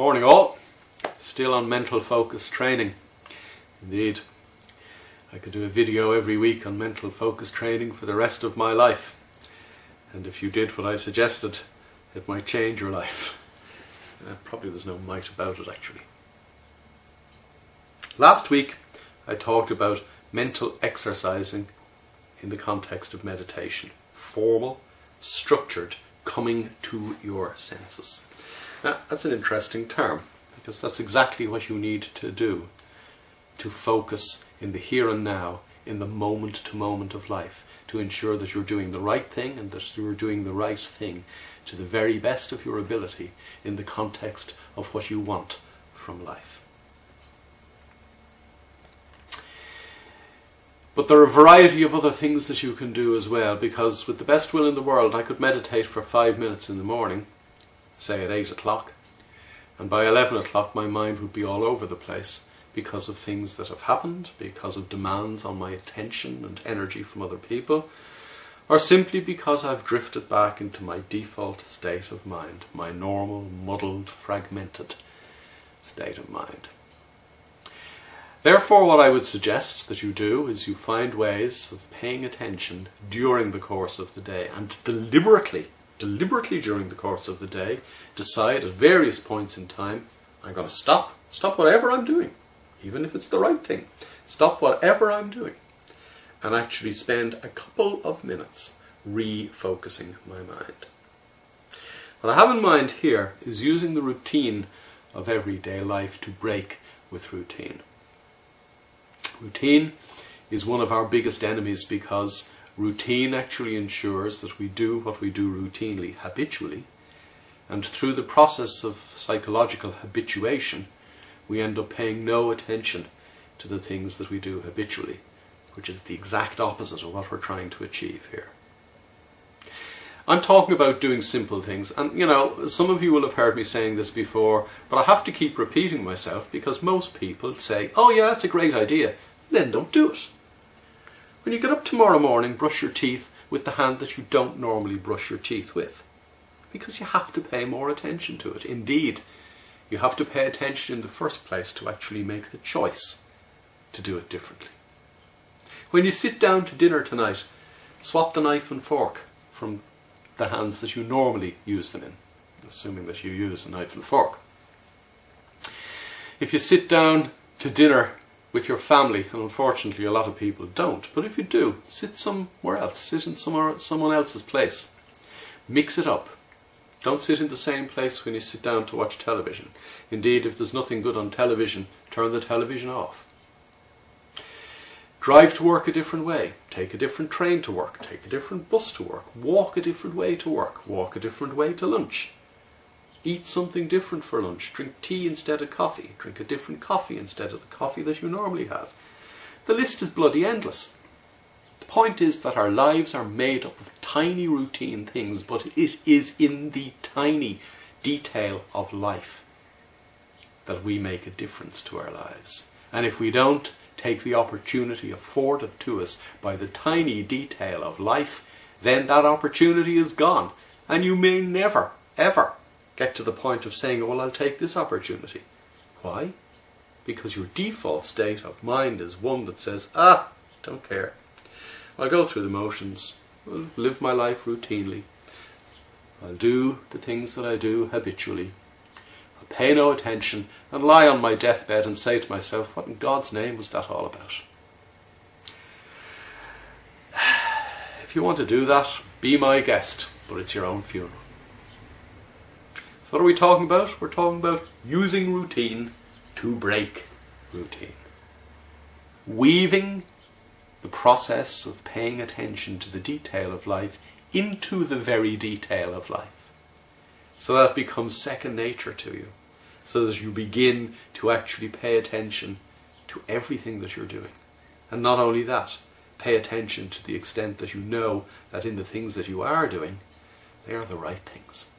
Morning all. Still on mental focus training. Indeed. I could do a video every week on mental focus training for the rest of my life. And if you did what I suggested, it might change your life. Uh, probably there's no might about it actually. Last week I talked about mental exercising in the context of meditation. Formal, structured, coming to your senses. Now, that's an interesting term because that's exactly what you need to do to focus in the here and now, in the moment to moment of life, to ensure that you're doing the right thing and that you're doing the right thing to the very best of your ability in the context of what you want from life. But there are a variety of other things that you can do as well, because with the best will in the world, I could meditate for five minutes in the morning, say at eight o'clock, and by eleven o'clock my mind would be all over the place because of things that have happened, because of demands on my attention and energy from other people, or simply because I've drifted back into my default state of mind, my normal, muddled, fragmented state of mind. Therefore, what I would suggest that you do is you find ways of paying attention during the course of the day and deliberately, deliberately during the course of the day, decide at various points in time, I'm going to stop, stop whatever I'm doing, even if it's the right thing. Stop whatever I'm doing and actually spend a couple of minutes refocusing my mind. What I have in mind here is using the routine of everyday life to break with routine. Routine is one of our biggest enemies because routine actually ensures that we do what we do routinely, habitually, and through the process of psychological habituation, we end up paying no attention to the things that we do habitually, which is the exact opposite of what we're trying to achieve here. I'm talking about doing simple things, and you know, some of you will have heard me saying this before, but I have to keep repeating myself because most people say, oh yeah, that's a great idea, then don't do it. When you get up tomorrow morning, brush your teeth with the hand that you don't normally brush your teeth with. Because you have to pay more attention to it. Indeed, you have to pay attention in the first place to actually make the choice to do it differently. When you sit down to dinner tonight, swap the knife and fork from the hands that you normally use them in, assuming that you use a knife and fork. If you sit down to dinner with your family, and unfortunately a lot of people don't, but if you do, sit somewhere else, sit in someone else's place. Mix it up. Don't sit in the same place when you sit down to watch television. Indeed, if there's nothing good on television, turn the television off. Drive to work a different way. Take a different train to work. Take a different bus to work. Walk a different way to work. Walk a different way to lunch. Eat something different for lunch. Drink tea instead of coffee. Drink a different coffee instead of the coffee that you normally have. The list is bloody endless. The point is that our lives are made up of tiny routine things, but it is in the tiny detail of life that we make a difference to our lives. And if we don't take the opportunity afforded to us by the tiny detail of life, then that opportunity is gone. And you may never, ever get to the point of saying, well, I'll take this opportunity. Why? Because your default state of mind is one that says, ah, don't care. I'll go through the motions, I'll live my life routinely, I'll do the things that I do habitually, I'll pay no attention and lie on my deathbed and say to myself, what in God's name was that all about? If you want to do that, be my guest, but it's your own funeral. So what are we talking about? We're talking about using routine to break routine. Weaving the process of paying attention to the detail of life into the very detail of life. So that becomes second nature to you. So that you begin to actually pay attention to everything that you're doing. And not only that, pay attention to the extent that you know that in the things that you are doing, they are the right things.